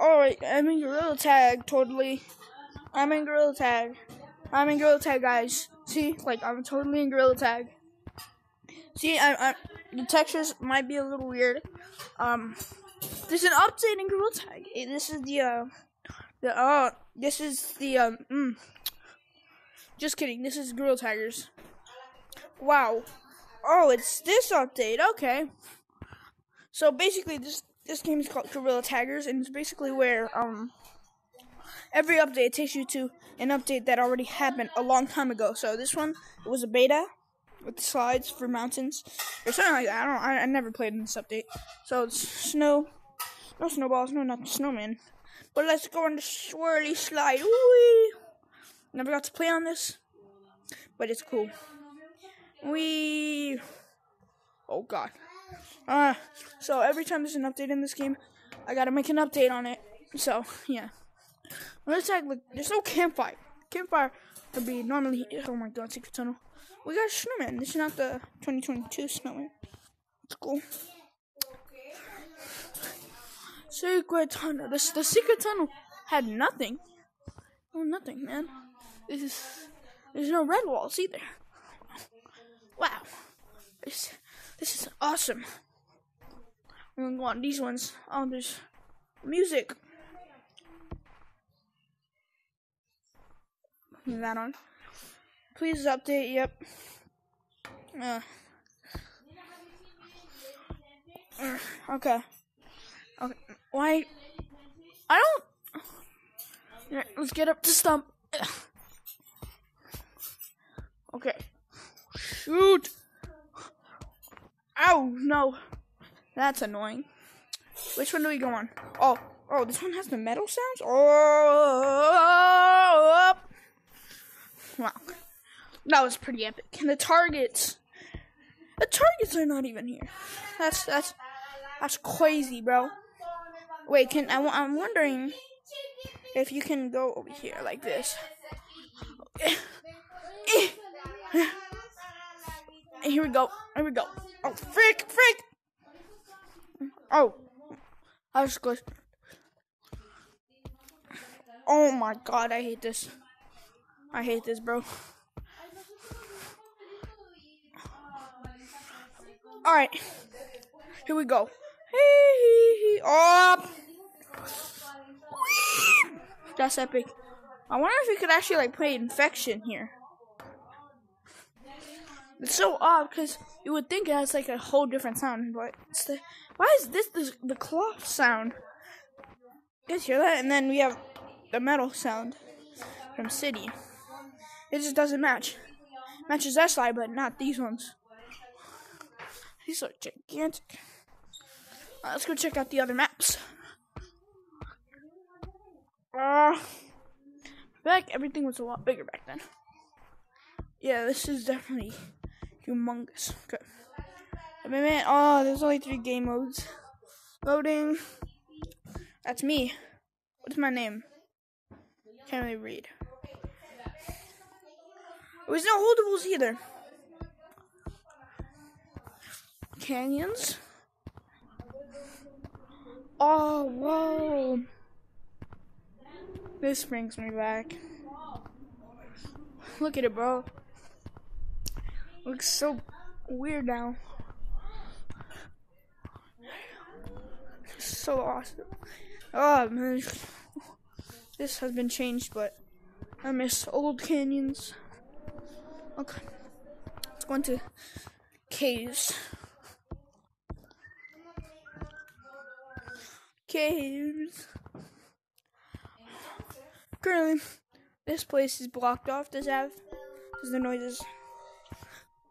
Alright, I'm in Gorilla Tag, totally. I'm in Gorilla Tag. I'm in Gorilla Tag, guys. See? Like, I'm totally in Gorilla Tag. See, I, I, the textures might be a little weird. Um, there's an update in Gorilla Tag. This is the, uh, the, uh, this is the, um, mm. Just kidding. This is Gorilla Taggers. Wow. Oh, it's this update. Okay. So basically, this this game is called Gorilla Taggers, and it's basically where um every update takes you to an update that already happened a long time ago. So this one it was a beta with slides for mountains or something like that. I don't. I, I never played in this update. So it's snow, no snowballs, no nothing, snowman. But let's go on the swirly slide. Whee! Never got to play on this, but it's cool. We. Oh God. Uh, so every time there's an update in this game, I gotta make an update on it. So yeah. Let's act like there's no campfire. Campfire would be normally. Oh my God, secret tunnel. We got a snowman. This is not the 2022 snowman. It's cool. Secret tunnel. This the secret tunnel had nothing. Oh, nothing, man. This is there's no red walls either. Wow, this this is awesome. I'm gonna go on these ones. Oh, there's music. Leave that on. Please update. Yep. Uh, uh, okay. Okay. Why? I don't. Alright, let's get up to stump. Okay. Shoot. Ow, no. That's annoying. Which one do we go on? Oh, oh, this one has the metal sounds? Oh. Wow. That was pretty epic. And the targets. The targets are not even here. That's, that's, that's crazy, bro. Wait, can, I, I'm wondering if you can go over here like this. Here we go. Here we go. Oh, freak, freak. Oh, I was good. Oh my god, I hate this. I hate this, bro. All right, here we go. Hey, Up. Oh. That's epic. I wonder if we could actually like play infection here. It's so odd because you would think it has like a whole different sound, but the why is this the, the cloth sound? You guys hear that? And then we have the metal sound from City. It just doesn't match. Matches that slide, but not these ones. These are gigantic. Uh, let's go check out the other maps. Uh, back everything was a lot bigger back then. Yeah, this is definitely humongous. Okay. I mean, oh, there's only three game modes. Loading. That's me. What's my name? Can't really read. There's no holdables either. Canyons. Oh, whoa. This brings me back. Look at it, bro. Looks so weird now. So awesome. Oh man, this has been changed, but I miss old canyons. Okay, let's go into caves. Caves. Currently, this place is blocked off. Does have? Does the noises?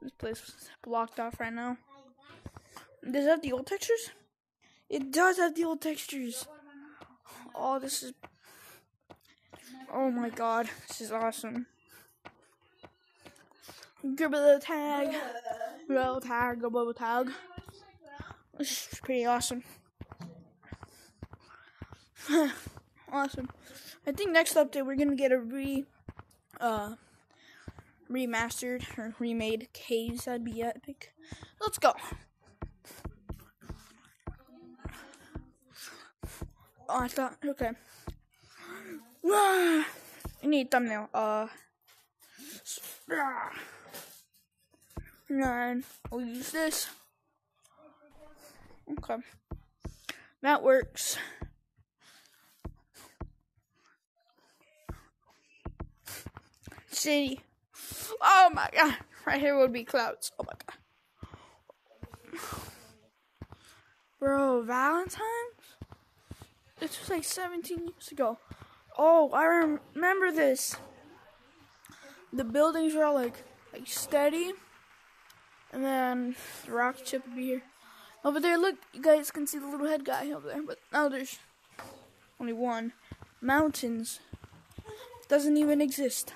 This place is blocked off right now. Does it have the old textures? It does have the old textures. Oh, this is. Oh my god, this is awesome. Gorilla tag. Gorilla tag, gorilla tag. This is pretty awesome. awesome. I think next update we're gonna get a re. Uh remastered or remade caves. That'd be epic. Let's go. Oh, I thought, okay. I need thumbnail. Uh, nine. We'll use this. Okay. That works. City. Oh my god. Right here would be clouds. Oh my god. Bro, Valentine's? This was like 17 years ago. Oh, I remember this. The buildings were all like like steady. And then the rocket ship would be here. Over there, look, you guys can see the little head guy over there. But now there's only one. Mountains. Doesn't even exist.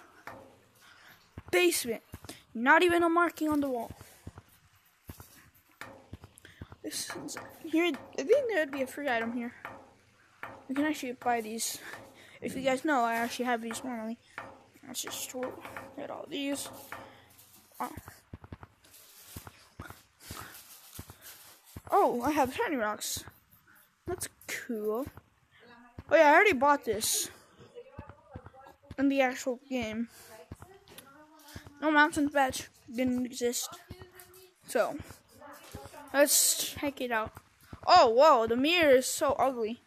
Basement. Not even a marking on the wall. This is, here, I think there'd be a free item here. We can actually buy these. If you guys know, I actually have these normally. Let's just get all these. Oh. oh, I have shiny rocks. That's cool. Oh yeah, I already bought this in the actual game. No mountain patch didn't exist. So let's check it out. Oh whoa, the mirror is so ugly.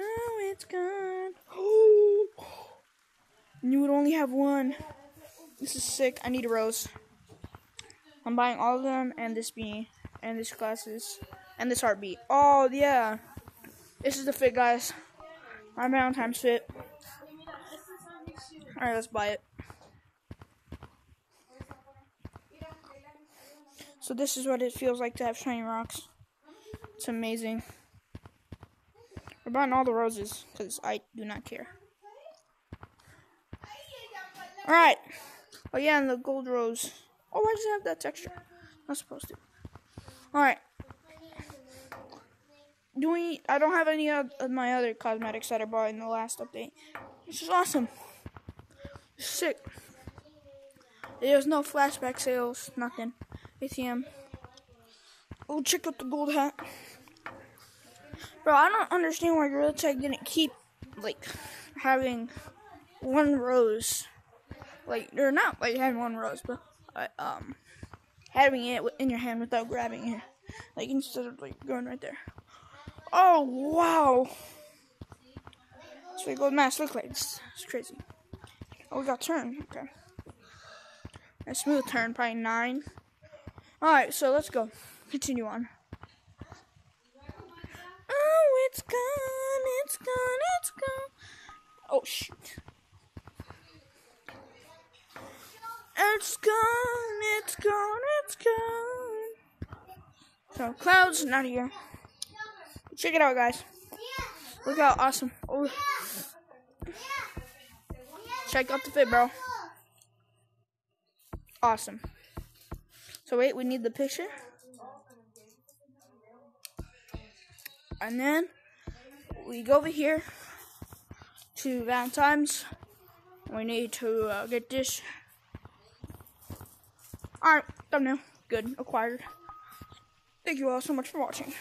Oh, it's gone. Oh, you would only have one. This is sick. I need a rose. I'm buying all of them and this beanie and this glasses and this heartbeat. Oh yeah, this is the fit, guys. My Valentine's fit. All right, let's buy it. So this is what it feels like to have shiny rocks. It's amazing. We're buying all the roses because I do not care. Alright. Oh yeah, and the gold rose. Oh, why does it have that texture? Not supposed to. Alright. Do we I don't have any of my other cosmetics that I bought in the last update. This is awesome. Sick. There's no flashback sales, nothing. ATM. Oh, check out the gold hat. Bro, I don't understand why Tag didn't keep, like, having one rose. Like, or not, like, having one rose, but, uh, um, having it in your hand without grabbing it. Like, instead of, like, going right there. Oh, wow. That's what gold mask look like. It's, it's crazy. Oh, we got turn. Okay. A smooth turn, probably nine. Alright, so let's go. Continue on. Oh, it's gone, it's gone, it's gone. Oh, shoot. It's gone, it's gone, it's gone. So, clouds, not here. Check it out, guys. Look how awesome. Oh. Check out the fit, bro. Awesome. So wait, we need the picture. And then we go over here to Valentine's. We need to uh, get this. Alright, thumbnail. Good. Acquired. Thank you all so much for watching.